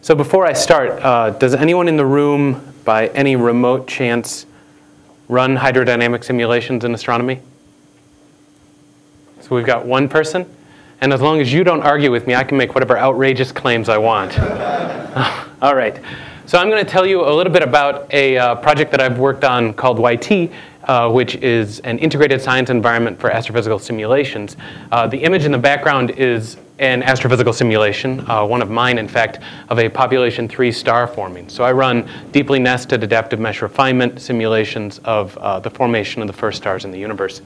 So before I start, uh, does anyone in the room, by any remote chance, run hydrodynamic simulations in astronomy? So we've got one person, and as long as you don't argue with me, I can make whatever outrageous claims I want. All right. So I'm going to tell you a little bit about a uh, project that I've worked on called YT, uh, which is an integrated science environment for astrophysical simulations. Uh, the image in the background is an astrophysical simulation, uh, one of mine, in fact, of a population three star forming. So I run deeply nested adaptive mesh refinement simulations of uh, the formation of the first stars in the universe.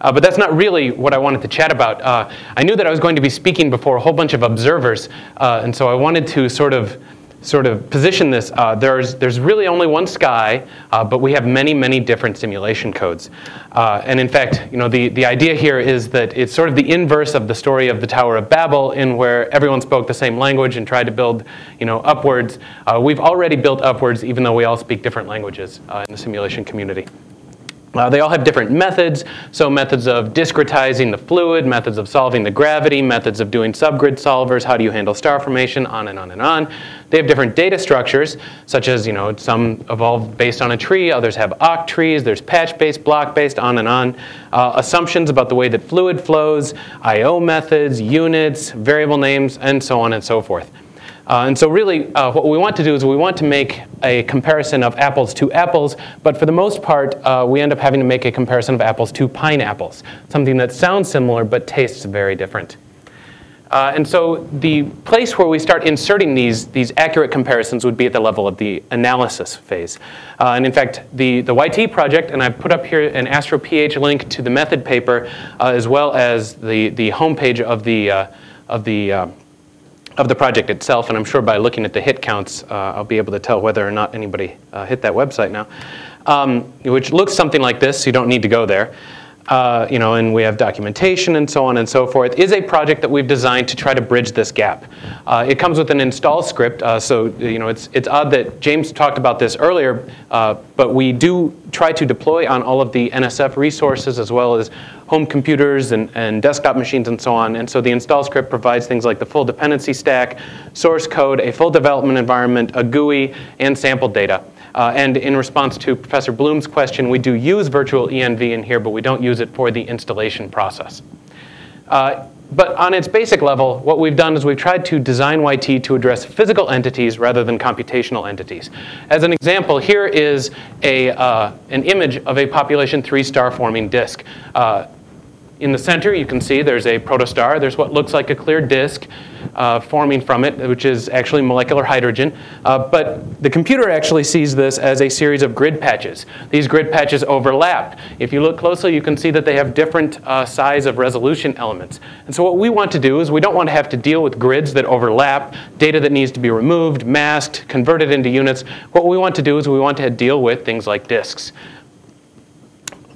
Uh, but that's not really what I wanted to chat about. Uh, I knew that I was going to be speaking before a whole bunch of observers, uh, and so I wanted to sort of sort of position this, uh, there's, there's really only one sky, uh, but we have many, many different simulation codes. Uh, and in fact, you know, the, the idea here is that it's sort of the inverse of the story of the Tower of Babel, in where everyone spoke the same language and tried to build you know, upwards. Uh, we've already built upwards, even though we all speak different languages uh, in the simulation community. Uh, they all have different methods, so methods of discretizing the fluid, methods of solving the gravity, methods of doing subgrid solvers, how do you handle star formation, on and on and on. They have different data structures, such as, you know, some evolve based on a tree, others have octrees, there's patch-based, block-based, on and on. Uh, assumptions about the way that fluid flows, I.O. methods, units, variable names, and so on and so forth. Uh, and so really uh, what we want to do is we want to make a comparison of apples to apples, but for the most part uh, we end up having to make a comparison of apples to pineapples, something that sounds similar but tastes very different. Uh, and so the place where we start inserting these, these accurate comparisons would be at the level of the analysis phase. Uh, and in fact, the, the YT project, and I've put up here an astro-ph link to the method paper, uh, as well as the, the homepage of the, of the of the project itself, and I'm sure by looking at the hit counts, uh, I'll be able to tell whether or not anybody uh, hit that website now, um, which looks something like this. You don't need to go there. Uh, you know, and we have documentation and so on and so forth, is a project that we've designed to try to bridge this gap. Uh, it comes with an install script, uh, so you know it's it's odd that James talked about this earlier, uh, but we do try to deploy on all of the NSF resources as well as home computers and, and desktop machines and so on. And so the install script provides things like the full dependency stack, source code, a full development environment, a GUI, and sample data. Uh, and in response to Professor Bloom's question, we do use virtualenv in here, but we don't use it for the installation process. Uh, but on its basic level, what we've done is we've tried to design YT to address physical entities rather than computational entities. As an example, here is a, uh, an image of a population three star forming disk. Uh, in the center, you can see there's a protostar. There's what looks like a clear disk uh, forming from it, which is actually molecular hydrogen. Uh, but the computer actually sees this as a series of grid patches. These grid patches overlap. If you look closely, you can see that they have different uh, size of resolution elements. And so what we want to do is we don't want to have to deal with grids that overlap, data that needs to be removed, masked, converted into units. What we want to do is we want to deal with things like disks.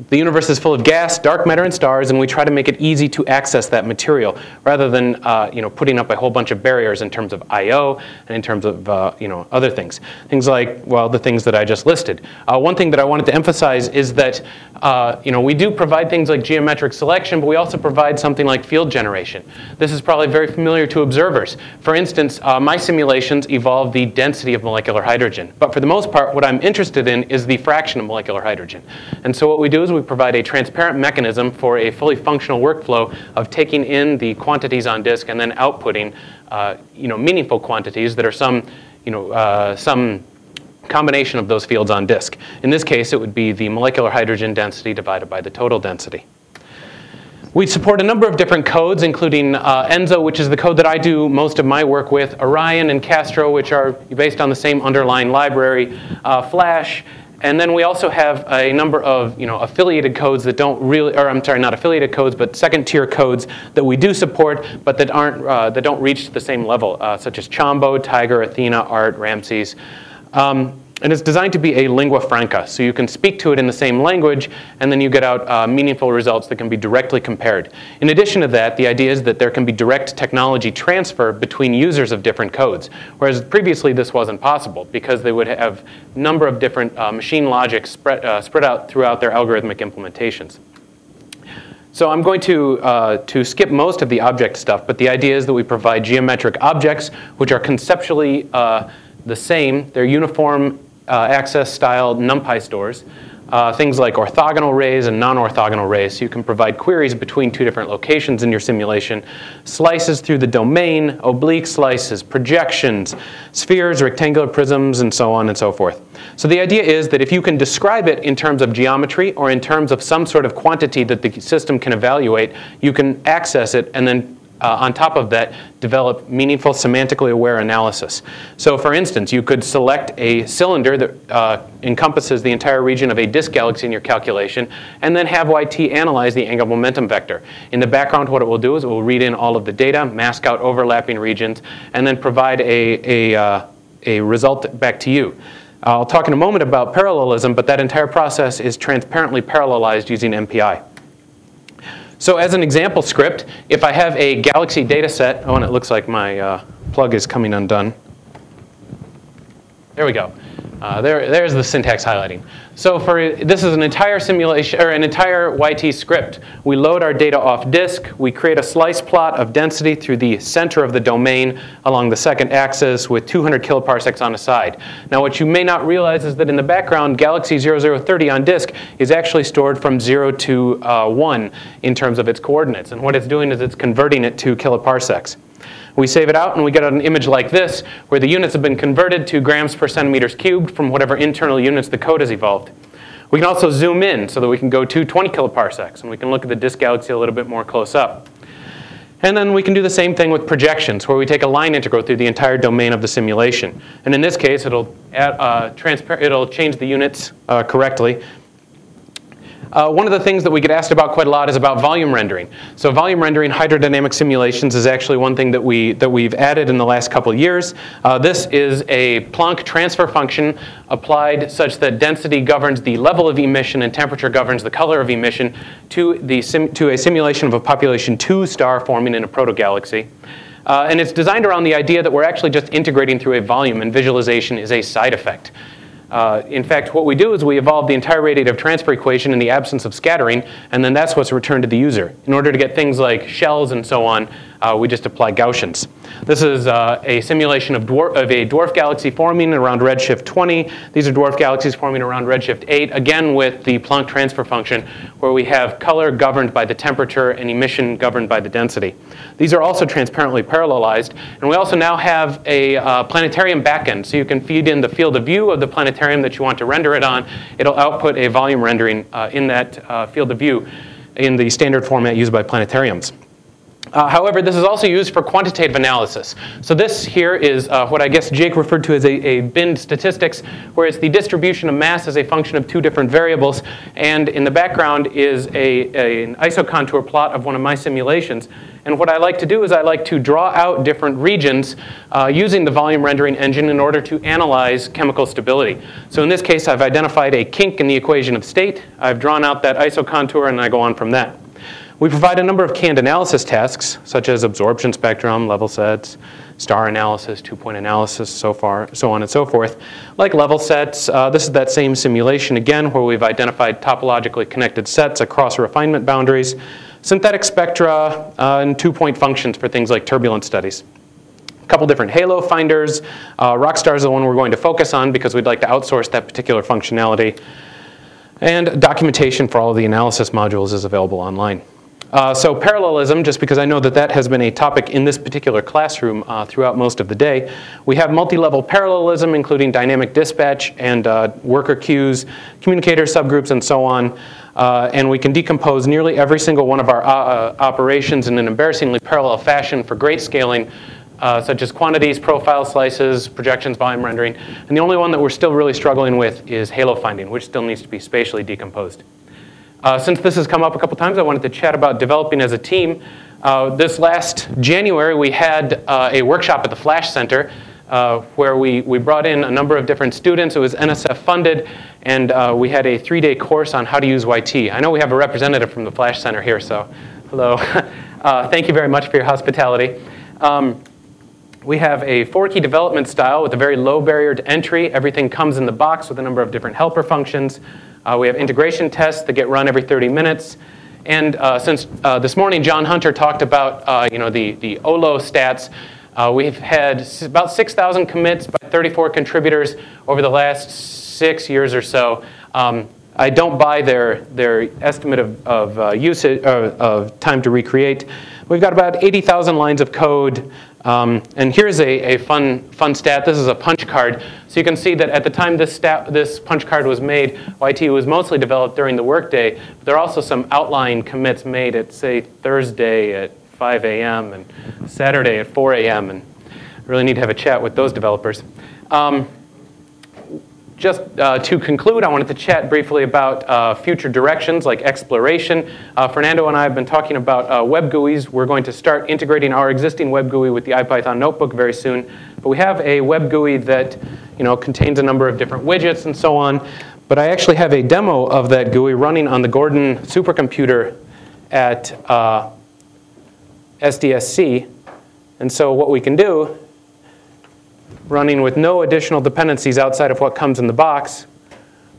The universe is full of gas, dark matter, and stars, and we try to make it easy to access that material rather than uh, you know, putting up a whole bunch of barriers in terms of I.O. and in terms of uh, you know, other things. Things like, well, the things that I just listed. Uh, one thing that I wanted to emphasize is that uh, you know, we do provide things like geometric selection, but we also provide something like field generation. This is probably very familiar to observers. For instance, uh, my simulations evolve the density of molecular hydrogen. But for the most part, what I'm interested in is the fraction of molecular hydrogen. And so what we do is we provide a transparent mechanism for a fully functional workflow of taking in the quantities on disk and then outputting uh, you know, meaningful quantities that are some, you know, uh, some combination of those fields on disk. In this case, it would be the molecular hydrogen density divided by the total density. We support a number of different codes, including uh, ENZO, which is the code that I do most of my work with, Orion and Castro, which are based on the same underlying library, uh, Flash, and then we also have a number of you know, affiliated codes that don't really, or I'm sorry, not affiliated codes, but second tier codes that we do support, but that, aren't, uh, that don't reach the same level, uh, such as Chombo, Tiger, Athena, Art, Ramses. Um, and it's designed to be a lingua franca, so you can speak to it in the same language, and then you get out uh, meaningful results that can be directly compared. In addition to that, the idea is that there can be direct technology transfer between users of different codes, whereas previously this wasn't possible because they would have a number of different uh, machine logic spread, uh, spread out throughout their algorithmic implementations. So I'm going to, uh, to skip most of the object stuff, but the idea is that we provide geometric objects which are conceptually uh, the same. They're uniform uh, access style NumPy stores uh, things like orthogonal rays and non-orthogonal rays. So you can provide queries between two different locations in your simulation, slices through the domain, oblique slices, projections, spheres, rectangular prisms, and so on and so forth. So the idea is that if you can describe it in terms of geometry or in terms of some sort of quantity that the system can evaluate, you can access it and then uh, on top of that, develop meaningful semantically aware analysis. So for instance, you could select a cylinder that uh, encompasses the entire region of a disk galaxy in your calculation, and then have YT analyze the angular momentum vector. In the background, what it will do is it will read in all of the data, mask out overlapping regions, and then provide a, a, uh, a result back to you. I'll talk in a moment about parallelism, but that entire process is transparently parallelized using MPI. So as an example script, if I have a Galaxy data set, oh, and it looks like my uh, plug is coming undone. There we go. Uh, there, there's the syntax highlighting. So for this is an entire simulation or an entire YT script. We load our data off disk. We create a slice plot of density through the center of the domain along the second axis with 200 kiloparsecs on a side. Now what you may not realize is that in the background, Galaxy 0030 on disk is actually stored from 0 to uh, 1 in terms of its coordinates. And what it's doing is it's converting it to kiloparsecs. We save it out and we get an image like this where the units have been converted to grams per centimeters cubed from whatever internal units the code has evolved. We can also zoom in so that we can go to 20 kiloparsecs and we can look at the disk galaxy a little bit more close up. And then we can do the same thing with projections, where we take a line integral through the entire domain of the simulation. And in this case, it'll, add, uh, it'll change the units uh, correctly uh, one of the things that we get asked about quite a lot is about volume rendering. So volume rendering hydrodynamic simulations is actually one thing that, we, that we've added in the last couple years. Uh, this is a Planck transfer function applied such that density governs the level of emission and temperature governs the color of emission to, the to a simulation of a population 2 star forming in a protogalaxy. Uh, and it's designed around the idea that we're actually just integrating through a volume and visualization is a side effect. Uh, in fact, what we do is we evolve the entire radiative transfer equation in the absence of scattering, and then that's what's returned to the user. In order to get things like shells and so on, uh, we just apply Gaussians. This is uh, a simulation of, of, a dwarf galaxy forming around redshift 20. These are dwarf galaxies forming around redshift 8, again with the Planck transfer function, where we have color governed by the temperature and emission governed by the density. These are also transparently parallelized, and we also now have a uh, planetarium backend, so you can feed in the field of view of the planetarium that you want to render it on. It'll output a volume rendering uh, in that uh, field of view in the standard format used by planetariums. Uh, however, this is also used for quantitative analysis. So this here is uh, what I guess Jake referred to as a, a bin statistics, where it's the distribution of mass as a function of two different variables. And in the background is a, a, an isocontour plot of one of my simulations. And what I like to do is I like to draw out different regions uh, using the volume rendering engine in order to analyze chemical stability. So in this case, I've identified a kink in the equation of state. I've drawn out that isocontour, and I go on from that. We provide a number of canned analysis tasks, such as absorption spectrum, level sets, star analysis, two-point analysis, so far, so on and so forth. Like level sets, uh, this is that same simulation again, where we've identified topologically connected sets across refinement boundaries, synthetic spectra, uh, and two-point functions for things like turbulence studies. A couple different halo finders. Uh, Rockstar is the one we're going to focus on because we'd like to outsource that particular functionality. And documentation for all of the analysis modules is available online. Uh, so parallelism, just because I know that that has been a topic in this particular classroom uh, throughout most of the day, we have multi-level parallelism, including dynamic dispatch and uh, worker queues, communicator subgroups, and so on. Uh, and we can decompose nearly every single one of our uh, operations in an embarrassingly parallel fashion for great scaling, such as quantities, profile slices, projections, volume rendering. And the only one that we're still really struggling with is halo finding, which still needs to be spatially decomposed. Uh, since this has come up a couple times, I wanted to chat about developing as a team. Uh, this last January, we had uh, a workshop at the Flash Center uh, where we, we brought in a number of different students. It was NSF funded, and uh, we had a three-day course on how to use YT. I know we have a representative from the Flash Center here, so hello. Thank you very much for your hospitality. Um, we have a four-key development style with a very low barrier to entry. Everything comes in the box with a number of different helper functions. Uh, we have integration tests that get run every 30 minutes. And uh, since uh, this morning John Hunter talked about uh, you know, the, the Ohloh stats, uh, we've had about 6,000 commits by 34 contributors over the last six years or so. Um, I don't buy their, their estimate of, of uh, usage, of time to recreate. We've got about 80,000 lines of code. Um, and here's a, a fun, fun stat. This is a punch card. So you can see that at the time this, stat, this punch card was made, YT was mostly developed during the workday. But there are also some outline commits made at, say, Thursday at 5 a.m. and Saturday at 4 a.m. And really need to have a chat with those developers. Um, just uh, to conclude, I wanted to chat briefly about uh, future directions like exploration. Uh, Fernando and I have been talking about uh, web GUIs. We're going to start integrating our existing web GUI with the IPython notebook very soon. But we have a web GUI that you know, contains a number of different widgets and so on. But I actually have a demo of that GUI running on the Gordon supercomputer at uh, SDSC. And so what we can do running with no additional dependencies outside of what comes in the box,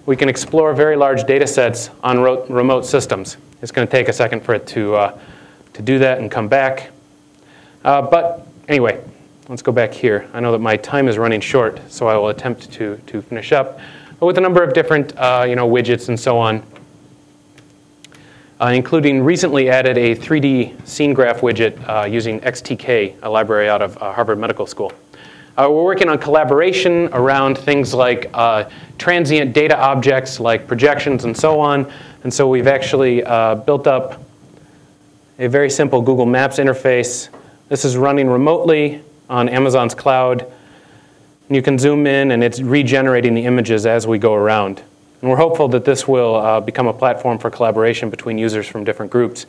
we can explore very large data sets on remote systems. It's going to take a second for it to, uh, to do that and come back. Uh, but anyway, let's go back here. I know that my time is running short, so I will attempt to, to finish up. With a number of different uh, you know, widgets and so on, uh, including recently added a 3D scene graph widget uh, using XTK, a library out of uh, Harvard Medical School. Uh, we're working on collaboration around things like uh, transient data objects like projections and so on. And so we've actually uh, built up a very simple Google Maps interface. This is running remotely on Amazon's cloud. And you can zoom in and it's regenerating the images as we go around. And we're hopeful that this will uh, become a platform for collaboration between users from different groups.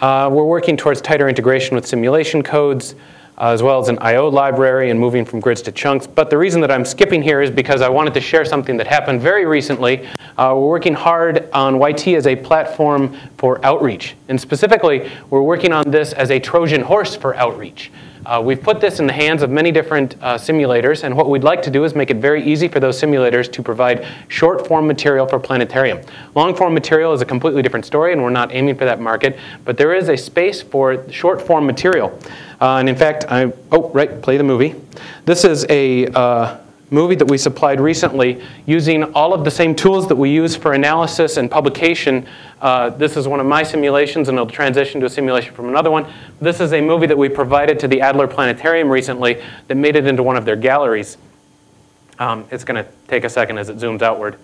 Uh, we're working towards tighter integration with simulation codes, uh, as well as an I.O. library and moving from grids to chunks. But the reason that I'm skipping here is because I wanted to share something that happened very recently. Uh, we're working hard on YT as a platform for outreach. And specifically, we're working on this as a Trojan horse for outreach. Uh, we've put this in the hands of many different uh, simulators, and what we'd like to do is make it very easy for those simulators to provide short form material for planetarium. Long form material is a completely different story, and we're not aiming for that market, but there is a space for short form material. Uh, and in fact, I, oh, right, play the movie. This is a uh, movie that we supplied recently using all of the same tools that we use for analysis and publication. Uh, this is one of my simulations, and it'll transition to a simulation from another one. This is a movie that we provided to the Adler Planetarium recently that made it into one of their galleries. Um, it's going to take a second as it zooms outward.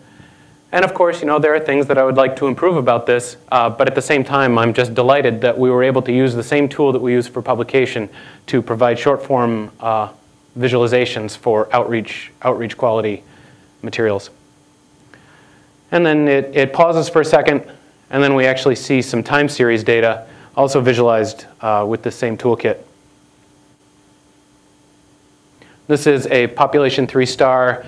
And of course, you know, there are things that I would like to improve about this, uh, but at the same time, I'm just delighted that we were able to use the same tool that we use for publication to provide short form uh, visualizations for outreach, outreach quality materials. And then it, it pauses for a second, and then we actually see some time series data also visualized uh, with the same toolkit. This is a population three star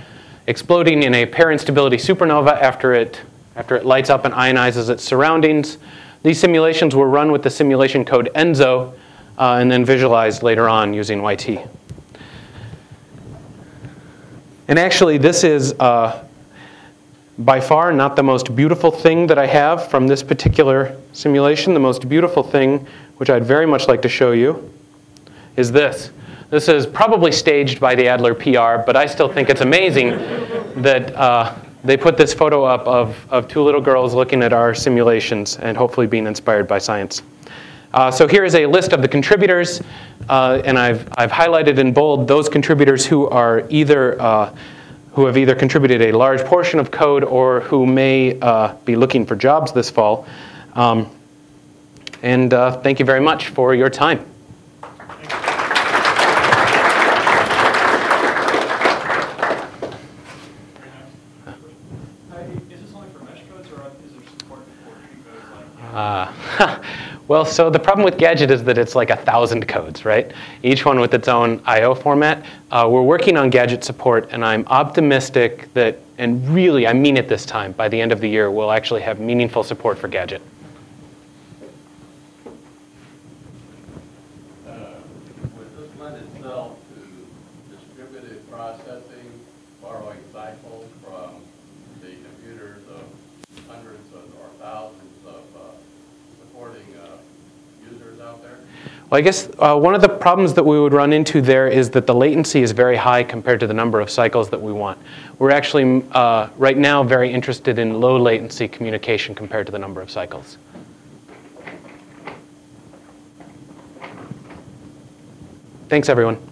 exploding in a pair instability supernova after it, after it lights up and ionizes its surroundings. These simulations were run with the simulation code ENZO uh, and then visualized later on using YT. And actually, this is uh, by far not the most beautiful thing that I have from this particular simulation. The most beautiful thing, which I'd very much like to show you, is this. This is probably staged by the Adler PR, but I still think it's amazing that uh, they put this photo up of, of two little girls looking at our simulations and hopefully being inspired by science. Uh, so here is a list of the contributors, uh, and I've, I've highlighted in bold those contributors who are either uh, who have either contributed a large portion of code or who may uh, be looking for jobs this fall. Um, and uh, thank you very much for your time. Is this only for mesh codes or is it support for free codes like uh, Well, so the problem with Gadget is that it's like a thousand codes, right? Each one with its own I.O. format. Uh, we're working on Gadget support, and I'm optimistic that, and really, I mean it this time, by the end of the year, we'll actually have meaningful support for Gadget. Well, I guess uh, one of the problems that we would run into there is that the latency is very high compared to the number of cycles that we want. We're actually, uh, right now, very interested in low latency communication compared to the number of cycles. Thanks, everyone.